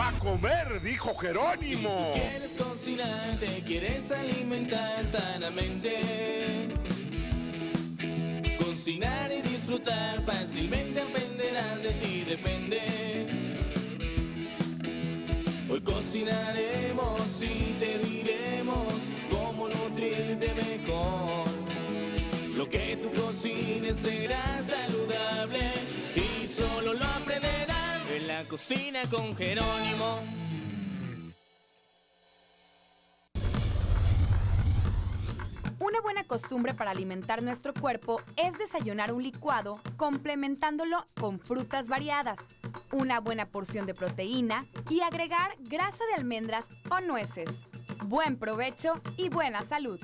a comer, dijo Si Jerónimo. tú quieres cocinar, te quieres alimentar sanamente. Cocinar y disfrutar fácilmente aprenderás de ti, depende. Hoy cocinaremos y te diremos cómo nutrirte mejor. Lo que tú cocines será saludable cocina con Jerónimo. Una buena costumbre para alimentar nuestro cuerpo es desayunar un licuado complementándolo con frutas variadas, una buena porción de proteína y agregar grasa de almendras o nueces. Buen provecho y buena salud.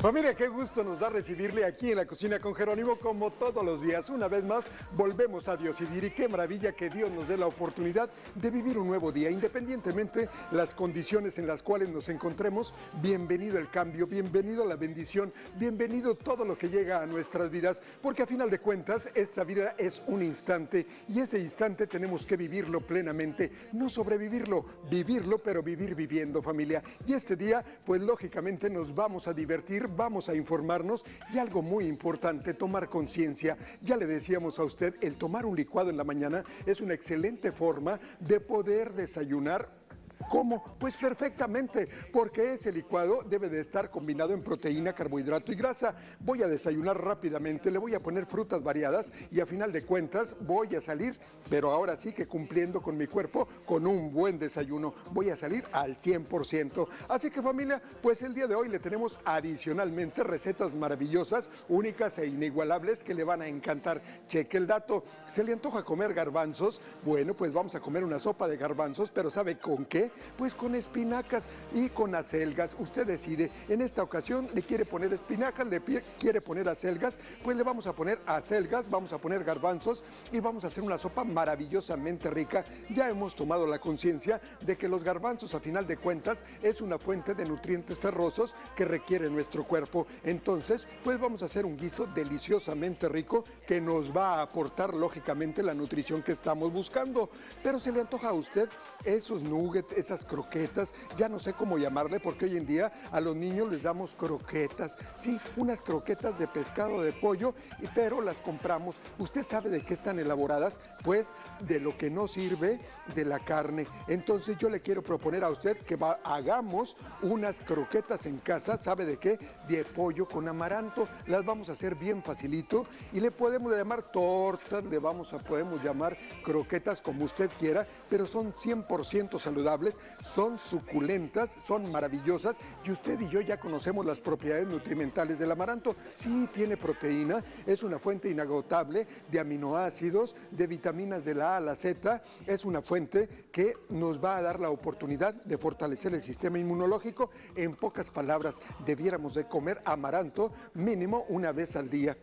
Familia, qué gusto nos da recibirle aquí en la cocina con Jerónimo como todos los días. Una vez más, volvemos a Dios y y qué maravilla que Dios nos dé la oportunidad de vivir un nuevo día, independientemente las condiciones en las cuales nos encontremos. Bienvenido el cambio, bienvenido la bendición, bienvenido todo lo que llega a nuestras vidas, porque a final de cuentas esta vida es un instante y ese instante tenemos que vivirlo plenamente, no sobrevivirlo, vivirlo, pero vivir viviendo familia. Y este día, pues lógicamente nos vamos a divertir, vamos a informarnos y algo muy importante, tomar conciencia. Ya le decíamos a usted, el tomar un licuado en la mañana es una excelente forma de poder desayunar ¿Cómo? Pues perfectamente, porque ese licuado debe de estar combinado en proteína, carbohidrato y grasa. Voy a desayunar rápidamente, le voy a poner frutas variadas y a final de cuentas voy a salir, pero ahora sí que cumpliendo con mi cuerpo, con un buen desayuno. Voy a salir al 100%. Así que familia, pues el día de hoy le tenemos adicionalmente recetas maravillosas, únicas e inigualables que le van a encantar. Cheque el dato. ¿Se le antoja comer garbanzos? Bueno, pues vamos a comer una sopa de garbanzos, pero ¿sabe con qué? Pues con espinacas y con acelgas. Usted decide. En esta ocasión le quiere poner espinacas, le quiere poner acelgas, pues le vamos a poner acelgas, vamos a poner garbanzos y vamos a hacer una sopa maravillosamente rica. Ya hemos tomado la conciencia de que los garbanzos a final de cuentas es una fuente de nutrientes ferrosos que requiere nuestro cuerpo. Entonces, pues vamos a hacer un guiso deliciosamente rico que nos va a aportar lógicamente la nutrición que estamos buscando. Pero se le antoja a usted esos nuggets, esas croquetas, ya no sé cómo llamarle porque hoy en día a los niños les damos croquetas, sí, unas croquetas de pescado, de pollo, pero las compramos. ¿Usted sabe de qué están elaboradas? Pues de lo que no sirve de la carne. Entonces yo le quiero proponer a usted que hagamos unas croquetas en casa, ¿sabe de qué? De pollo con amaranto. Las vamos a hacer bien facilito y le podemos llamar tortas, le vamos a podemos llamar croquetas como usted quiera, pero son 100% saludables, son suculentas, son maravillosas y usted y yo ya conocemos las propiedades nutrimentales del amaranto. Sí, tiene proteína, es una fuente inagotable de aminoácidos, de vitaminas de la A a la Z, es una fuente que nos va a dar la oportunidad de fortalecer el sistema inmunológico. En pocas palabras, debiéramos de comer amaranto mínimo una vez al día.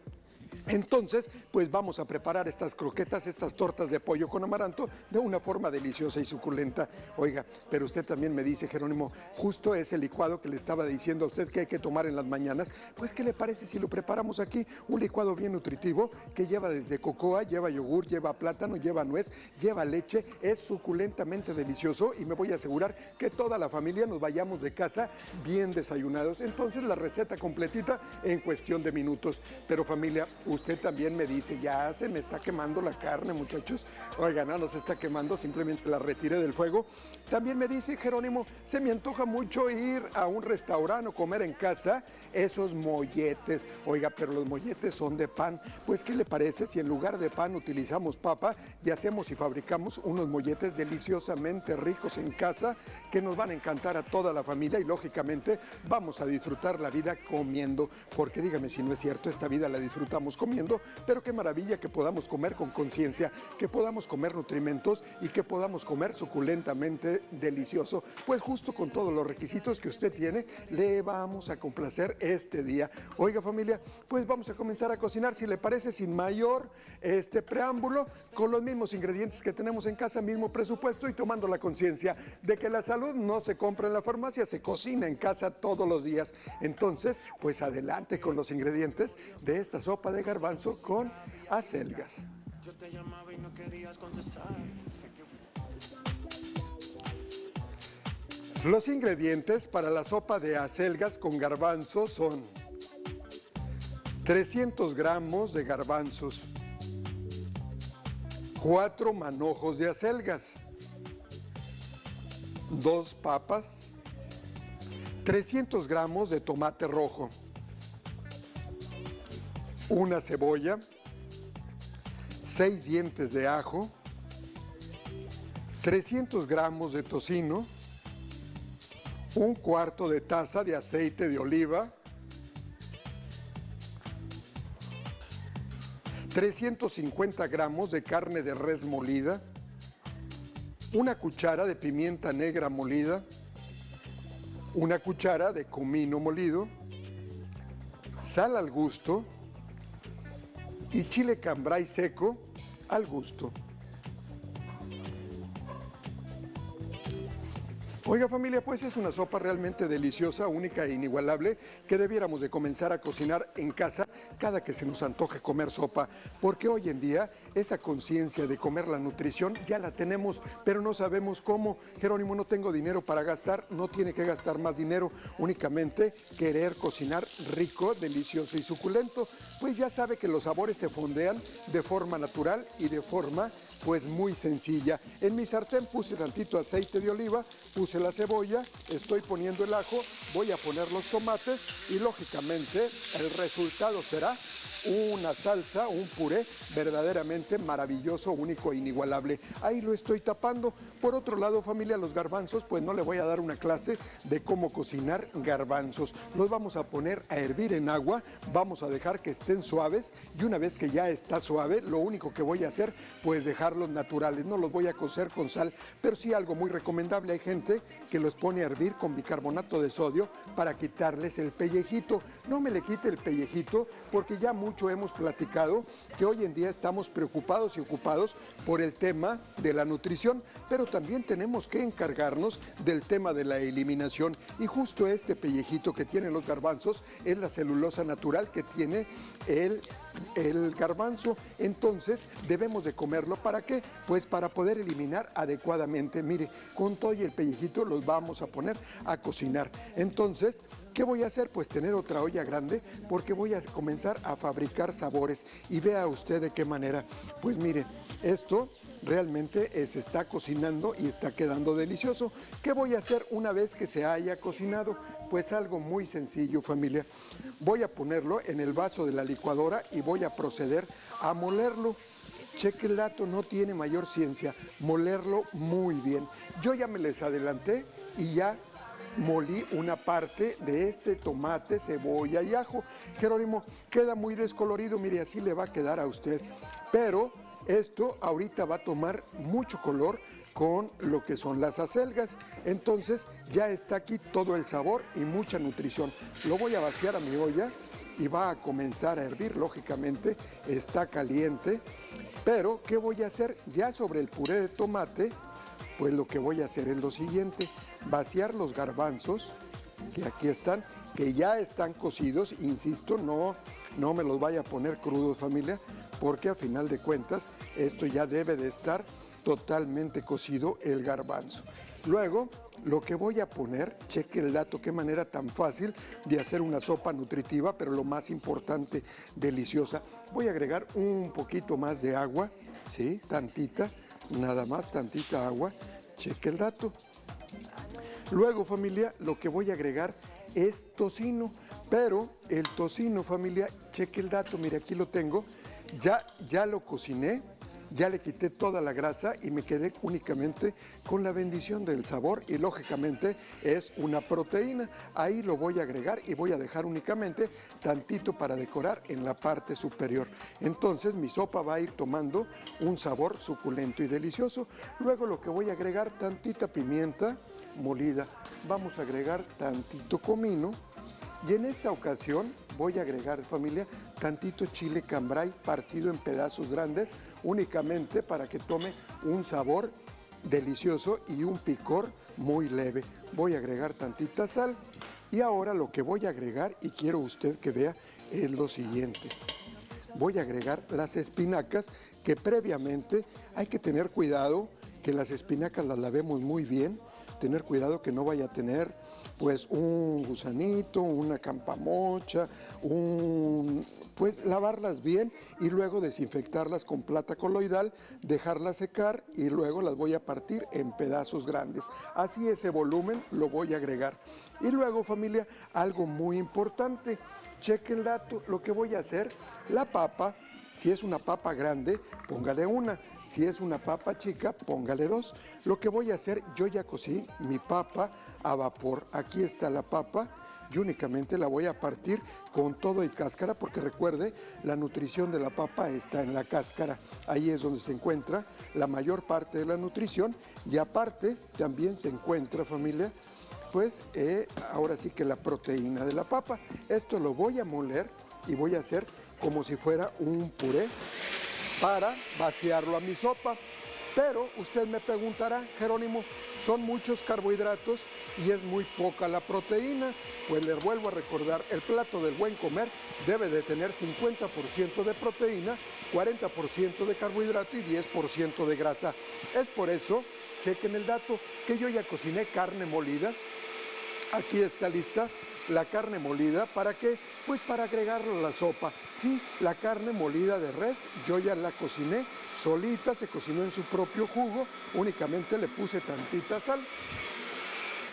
Entonces, pues vamos a preparar estas croquetas, estas tortas de pollo con amaranto de una forma deliciosa y suculenta. Oiga, pero usted también me dice, Jerónimo, justo ese licuado que le estaba diciendo a usted que hay que tomar en las mañanas, pues ¿qué le parece si lo preparamos aquí? Un licuado bien nutritivo que lleva desde cocoa, lleva yogur, lleva plátano, lleva nuez, lleva leche, es suculentamente delicioso y me voy a asegurar que toda la familia nos vayamos de casa bien desayunados. Entonces la receta completita en cuestión de minutos. Pero familia, usted también me dice, ya se me está quemando la carne, muchachos. Oigan, no, no se está quemando, simplemente la retiré del fuego. También me dice Jerónimo, se me antoja mucho ir a un restaurante o comer en casa esos molletes. Oiga, pero los molletes son de pan. Pues, ¿qué le parece si en lugar de pan utilizamos papa y hacemos y fabricamos unos molletes deliciosamente ricos en casa que nos van a encantar a toda la familia y lógicamente vamos a disfrutar la vida comiendo? Porque dígame si no es cierto, esta vida la disfrutamos comiendo, pero qué maravilla que podamos comer con conciencia, que podamos comer nutrimentos y que podamos comer suculentamente delicioso. Pues justo con todos los requisitos que usted tiene, le vamos a complacer este día. Oiga familia, pues vamos a comenzar a cocinar, si le parece, sin mayor este preámbulo, con los mismos ingredientes que tenemos en casa, mismo presupuesto y tomando la conciencia de que la salud no se compra en la farmacia, se cocina en casa todos los días. Entonces, pues adelante con los ingredientes de esta sopa de garbanzo con acelgas. Yo te llamaba y no querías contestar. Los ingredientes para la sopa de acelgas con garbanzos son 300 gramos de garbanzos, 4 manojos de acelgas, 2 papas, 300 gramos de tomate rojo, una cebolla, 6 dientes de ajo, 300 gramos de tocino, un cuarto de taza de aceite de oliva, 350 gramos de carne de res molida, una cuchara de pimienta negra molida, una cuchara de comino molido, sal al gusto y chile cambray seco al gusto. Oiga familia, pues es una sopa realmente deliciosa, única e inigualable que debiéramos de comenzar a cocinar en casa cada que se nos antoje comer sopa, porque hoy en día esa conciencia de comer la nutrición ya la tenemos, pero no sabemos cómo. Jerónimo, no tengo dinero para gastar, no tiene que gastar más dinero, únicamente querer cocinar rico, delicioso y suculento, pues ya sabe que los sabores se fondean de forma natural y de forma pues muy sencilla. En mi sartén puse tantito aceite de oliva, puse la cebolla, estoy poniendo el ajo, voy a poner los tomates y lógicamente el resultado será una salsa, un puré verdaderamente maravilloso, único e inigualable. Ahí lo estoy tapando. Por otro lado, familia, los garbanzos, pues no le voy a dar una clase de cómo cocinar garbanzos. Los vamos a poner a hervir en agua, vamos a dejar que estén suaves y una vez que ya está suave, lo único que voy a hacer, pues dejarlos naturales. No los voy a cocer con sal, pero sí algo muy recomendable. Hay gente que los pone a hervir con bicarbonato de sodio para quitarles el pellejito. No me le quite el pellejito porque ya mucho hemos platicado que hoy en día estamos preocupados y ocupados por el tema de la nutrición, pero también tenemos que encargarnos del tema de la eliminación. Y justo este pellejito que tienen los garbanzos es la celulosa natural que tiene el, el garbanzo. Entonces debemos de comerlo. ¿Para qué? Pues para poder eliminar adecuadamente. Mire, con todo y el pellejito los vamos a poner a cocinar. Entonces, ¿qué voy a hacer? Pues tener otra olla grande porque voy a comenzar a fabricar sabores. Y vea usted de qué manera. Pues mire, esto realmente se está cocinando y está quedando delicioso. ¿Qué voy a hacer una vez que se haya cocinado? Pues algo muy sencillo familia. Voy a ponerlo en el vaso de la licuadora y voy a proceder a molerlo. Cheque el dato, no tiene mayor ciencia. Molerlo muy bien. Yo ya me les adelanté y ya molí una parte de este tomate, cebolla y ajo. Jerónimo, queda muy descolorido, mire, así le va a quedar a usted. Pero esto ahorita va a tomar mucho color con lo que son las acelgas. Entonces ya está aquí todo el sabor y mucha nutrición. Lo voy a vaciar a mi olla y va a comenzar a hervir, lógicamente está caliente. Pero, ¿qué voy a hacer? Ya sobre el puré de tomate, pues lo que voy a hacer es lo siguiente, vaciar los garbanzos, que aquí están, que ya están cocidos, insisto, no, no me los vaya a poner crudos familia, porque a final de cuentas esto ya debe de estar totalmente cocido el garbanzo. Luego, lo que voy a poner, cheque el dato, qué manera tan fácil de hacer una sopa nutritiva, pero lo más importante, deliciosa. Voy a agregar un poquito más de agua, ¿sí? Tantita, nada más, tantita agua. Cheque el dato. Luego, familia, lo que voy a agregar es tocino, pero el tocino, familia, cheque el dato, mire, aquí lo tengo. Ya, ya lo cociné, ya le quité toda la grasa y me quedé únicamente con la bendición del sabor y lógicamente es una proteína. Ahí lo voy a agregar y voy a dejar únicamente tantito para decorar en la parte superior. Entonces mi sopa va a ir tomando un sabor suculento y delicioso. Luego lo que voy a agregar tantita pimienta molida. Vamos a agregar tantito comino. Y en esta ocasión voy a agregar, familia, tantito chile cambray partido en pedazos grandes, únicamente para que tome un sabor delicioso y un picor muy leve. Voy a agregar tantita sal y ahora lo que voy a agregar y quiero usted que vea es lo siguiente. voy a agregar las espinacas que previamente hay que tener cuidado que las espinacas las lavemos muy bien, tener cuidado que no vaya a tener pues un gusanito, una campamocha, un, pues lavarlas bien y luego desinfectarlas con plata coloidal, dejarlas secar y luego las voy a partir en pedazos grandes. Así ese volumen lo voy a agregar. Y luego familia, algo muy importante, cheque el dato, lo que voy a hacer, la papa, si es una papa grande, póngale una. Si es una papa chica, póngale dos. Lo que voy a hacer, yo ya cocí mi papa a vapor. Aquí está la papa. Yo únicamente la voy a partir con todo y cáscara porque recuerde, la nutrición de la papa está en la cáscara. Ahí es donde se encuentra la mayor parte de la nutrición y aparte también se encuentra familia pues eh, ahora sí que la proteína de la papa. Esto lo voy a moler y voy a hacer como si fuera un puré para vaciarlo a mi sopa. Pero usted me preguntará, Jerónimo, son muchos carbohidratos y es muy poca la proteína. Pues le vuelvo a recordar, el plato del buen comer debe de tener 50% de proteína, 40% de carbohidrato y 10% de grasa. Es por eso, chequen el dato, que yo ya cociné carne molida. Aquí está lista la carne molida. ¿Para qué? Pues para agregarlo a la sopa. Sí, la carne molida de res, yo ya la cociné solita, se cocinó en su propio jugo, únicamente le puse tantita sal.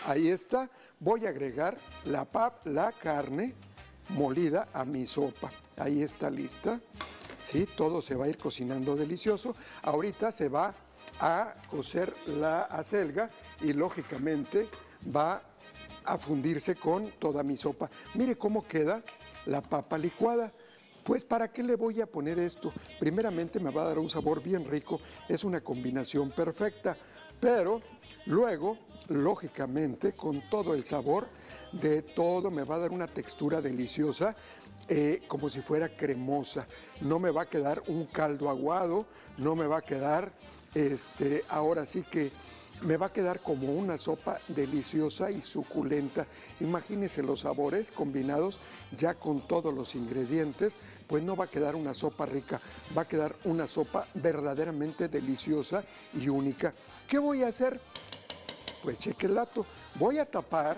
Ahí está, voy a agregar la pap, la carne molida a mi sopa. Ahí está lista. Sí, todo se va a ir cocinando delicioso. Ahorita se va a cocer la acelga y lógicamente va a fundirse con toda mi sopa. Mire cómo queda la papa licuada. Pues ¿para qué le voy a poner esto? Primeramente me va a dar un sabor bien rico, es una combinación perfecta, pero luego, lógicamente, con todo el sabor de todo, me va a dar una textura deliciosa, eh, como si fuera cremosa. No me va a quedar un caldo aguado, no me va a quedar, este, ahora sí que me va a quedar como una sopa deliciosa y suculenta. Imagínense los sabores combinados ya con todos los ingredientes, pues no va a quedar una sopa rica, va a quedar una sopa verdaderamente deliciosa y única. ¿Qué voy a hacer? Pues cheque el dato. Voy a tapar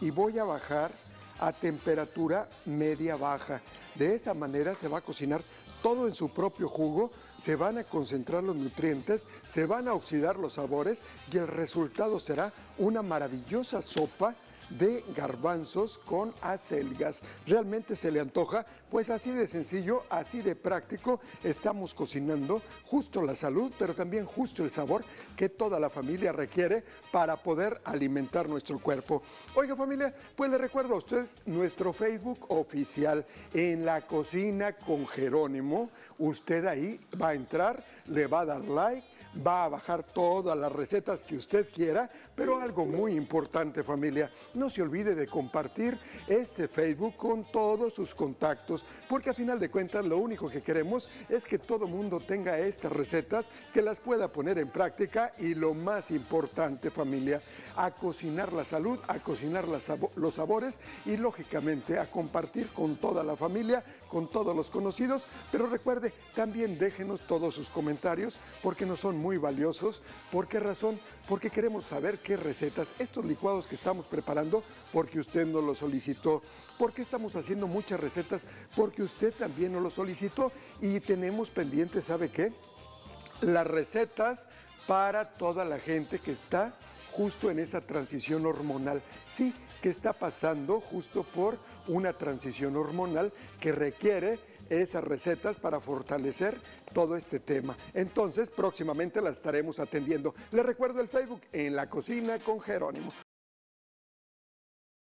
y voy a bajar a temperatura media baja. De esa manera se va a cocinar todo en su propio jugo, se van a concentrar los nutrientes, se van a oxidar los sabores y el resultado será una maravillosa sopa de garbanzos con acelgas. ¿Realmente se le antoja? Pues así de sencillo, así de práctico, estamos cocinando justo la salud, pero también justo el sabor que toda la familia requiere para poder alimentar nuestro cuerpo. Oiga familia, pues le recuerdo a ustedes nuestro Facebook oficial en la cocina con Jerónimo. Usted ahí va a entrar, le va a dar like va a bajar todas las recetas que usted quiera, pero algo muy importante familia, no se olvide de compartir este Facebook con todos sus contactos, porque a final de cuentas lo único que queremos es que todo mundo tenga estas recetas, que las pueda poner en práctica y lo más importante familia, a cocinar la salud, a cocinar los sabores y lógicamente a compartir con toda la familia con todos los conocidos, pero recuerde, también déjenos todos sus comentarios porque nos son muy valiosos. ¿Por qué razón? Porque queremos saber qué recetas, estos licuados que estamos preparando, porque usted nos lo solicitó. ¿Por qué estamos haciendo muchas recetas? Porque usted también nos lo solicitó y tenemos pendiente, ¿sabe qué? Las recetas para toda la gente que está justo en esa transición hormonal. Sí, que está pasando justo por una transición hormonal que requiere esas recetas para fortalecer todo este tema. Entonces, próximamente la estaremos atendiendo. Les recuerdo el Facebook en la cocina con Jerónimo.